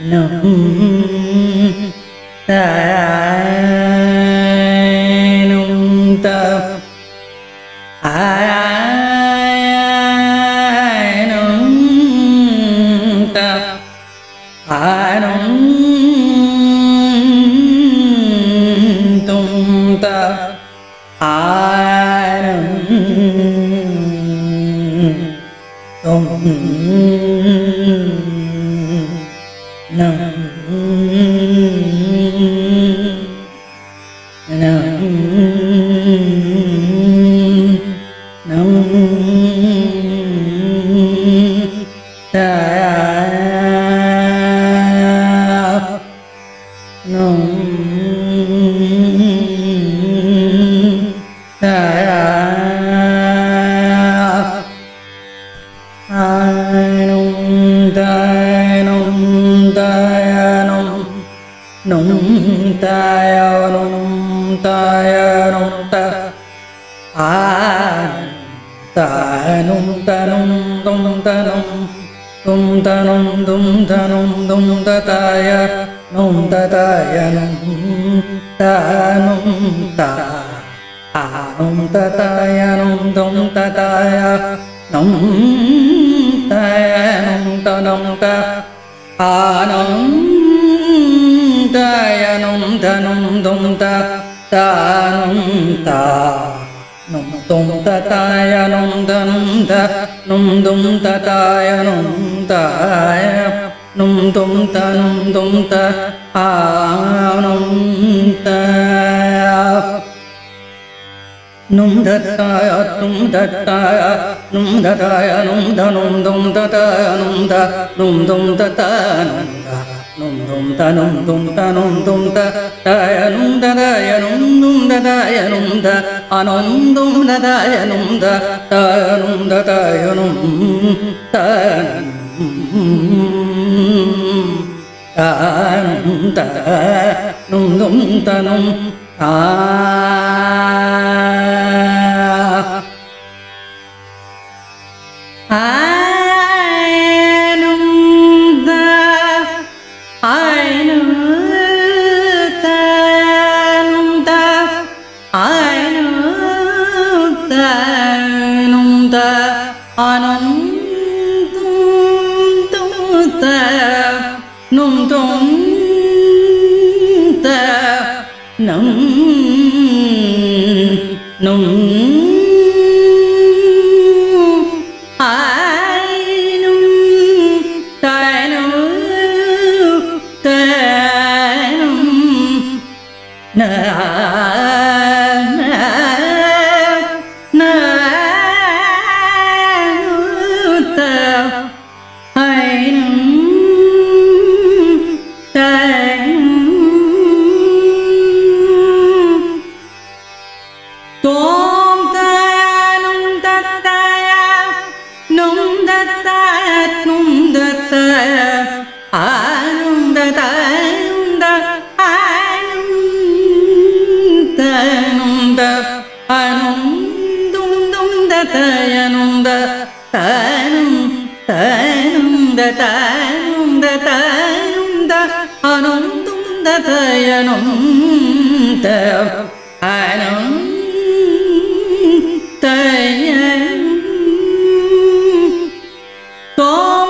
No. tùng nặng ta num ta num tum ta num tum ta num tum ta num tum ta ta ya num ta ta ya num ta num ta a num ta ta ya num tum ta ta ya num ta ya num ta num ta a num ta ya num ta num tum ta ta num ta num tum ta ta num ta num ta. Num tum ta ta à, num ta. Num tum ta num tum ta. A num ta. Num ta ta num ta ta num ta ta num ta num tum ta ta num ta. Num tum ta ta num ta. Nom dum ta nom dum ta nom dum ta ta ya nom da da ya nom dum da da ya nom da anom dum da da ya nom da ta ya nom da ta ya nom ta ya nom ta nom ta nom dum ta nom ta nùng ആനന്ദതയനുന്ത അനന്തയൻ തോം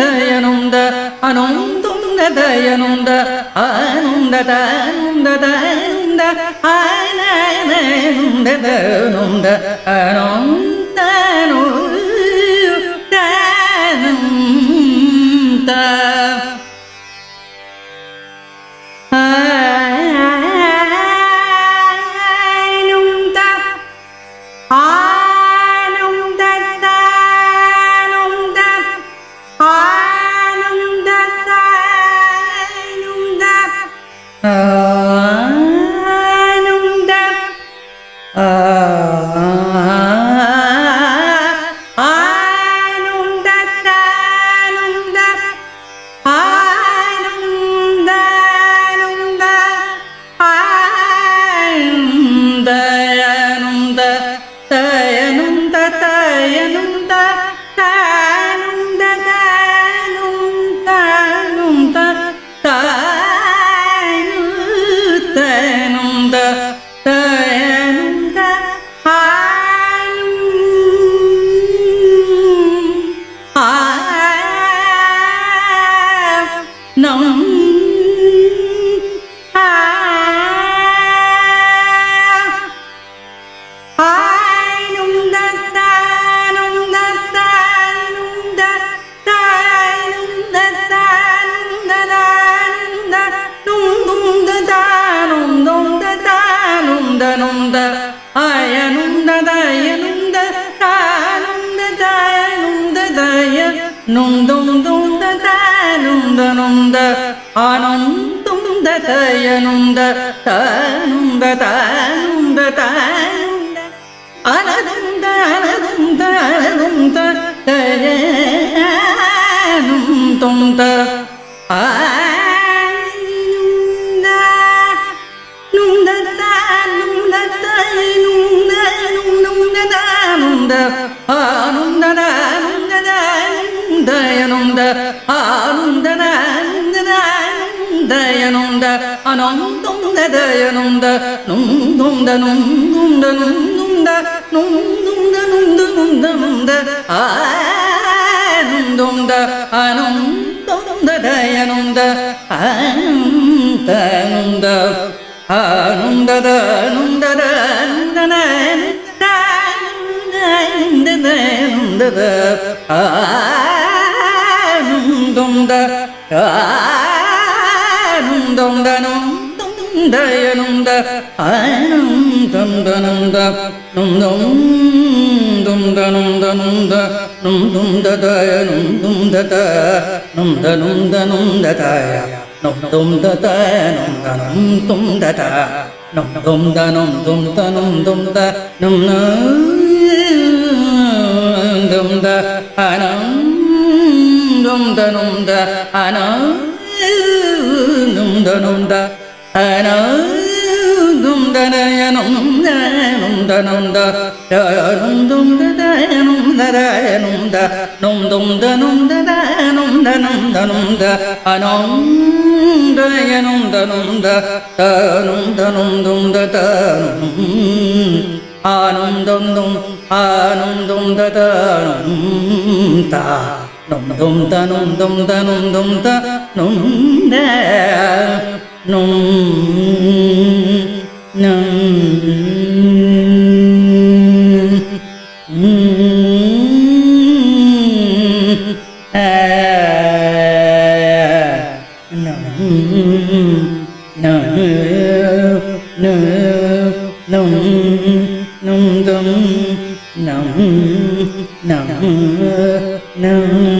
ദയനുണ്ട് അനന്തുണ്ട ദയനുണ്ട് ആനന്ദ താനുണ്ട താനുണ്ട ആനന്ദ ദയനുണ്ട് അനന്താനുണ്ട് ആയനുന്ദ ദയനുന്ദ താനുന്ദ ജയനുന്ദ ദയ നുന്തും തുന്ദ താനുന്ദ നുന്ദ ആനന്ദുന്ദ ദയനുന്ദ താനുന്ദ താനുന്ദ താനുന്ദ അനന്ദ അനന്ദ അനന്ദ ദയനുന്തുന്ദ ആ നുന്തുണ്ട നുന്തുണ്ട നുന്തുണ്ട നുന്തുണ്ട നുന്ത നുന്ത നുന്ത ആനന്ദുണ്ട അനന്തുണ്ട ദയനുണ്ട് ആനന്ദനുണ്ട് ആനന്ദനന്ദനന്ദനന്ദനന്ദനന്ദ ആനന്ദുണ്ട ആനന്ദുണ്ടനുണ്ടയനുണ്ട ആനന്ദുണ്ടനുണ്ട നുന്ദുണ്ടനുണ്ടനുണ്ട നുന്ദുണ്ടതയനുന്ദുണ്ടത നുന്ദനുന്ദനുന്ദതയ നുന്ദുണ്ടതനുന്ദനുന്ദുണ്ടത നുന്ദുണ്ടനുന്ദുണ്ടനുന്ദുണ്ട നുന്ദുണ്ട അനന്ദുണ്ടനുന്ദ അനന്ദനുന്ദ അനന്ദനയനുന്ദനുന്ദനുന്ദ നുന്ദുണ്ടതയനുന്ദരയനുന്ദ നുന്ദുണ്ടനുന്ദനുന്ദനുന്ദനുന്ദ അനന്ദയനുന്ദനുന്ദ തനുന്ദനുന്ദുന്ദ തനും ആനന്ദം ആനന്ദം തനും താ തനും nung nung nung nung nung nung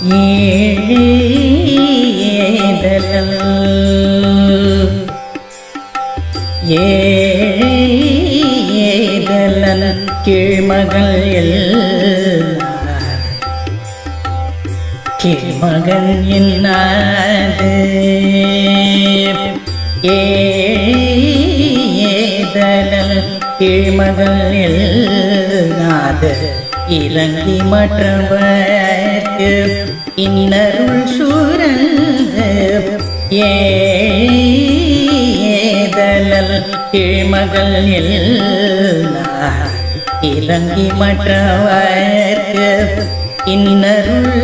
ஏழு ஏதல் ஏழு ஏதல் கீழ்மகள் எல்லார் கீழ்மகள் என்னாது ஏதல் கீழ்மகள் எல்லாது இலங்கை மற்றவர் இன்னருள் சூரந்து ஏதலல் கீழ்மகள் எல்லா இறங்கி மற்றவர்க்கு இன்னருள்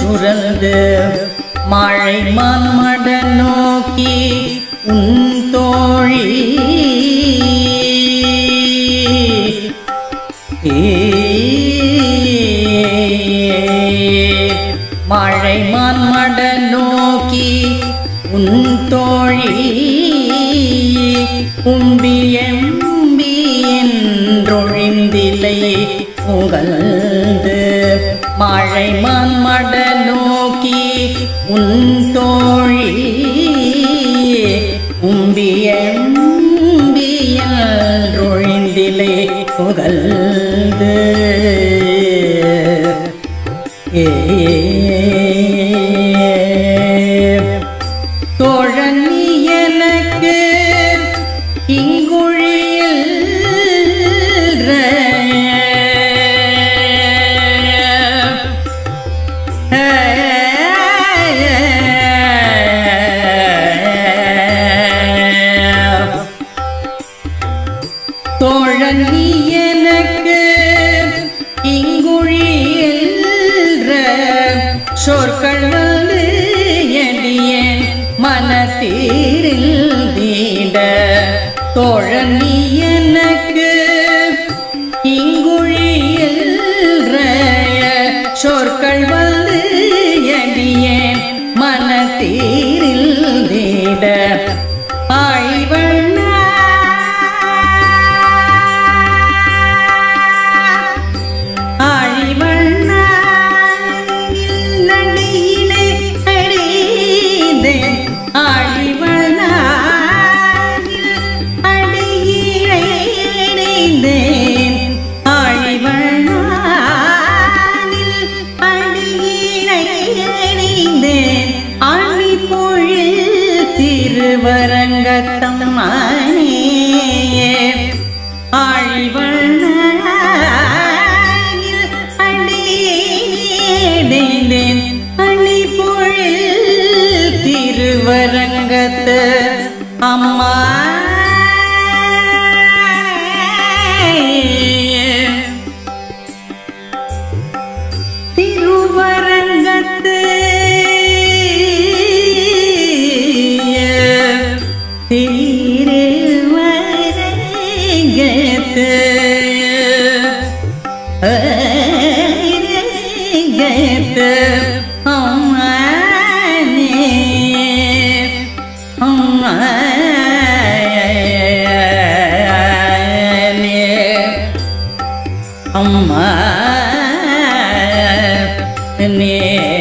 சுரந்து மழை மான் மட நோக்கி உன் தோழி தோழி உம்பி எம்பி என்றொழிந்திலை புகழ்ந்து மழை மட நோக்கி உன் தோழி உம்பி எம்பி என்றொழிந்திலை புகழ்ந்து ஏ தீரில் நீட ஆய்வண்ண. ஆய்வண்ண நடியிலே அடிதே ஆய்வண்ண அடியிலே அடிதே ஆய்வண்ண mãe. ने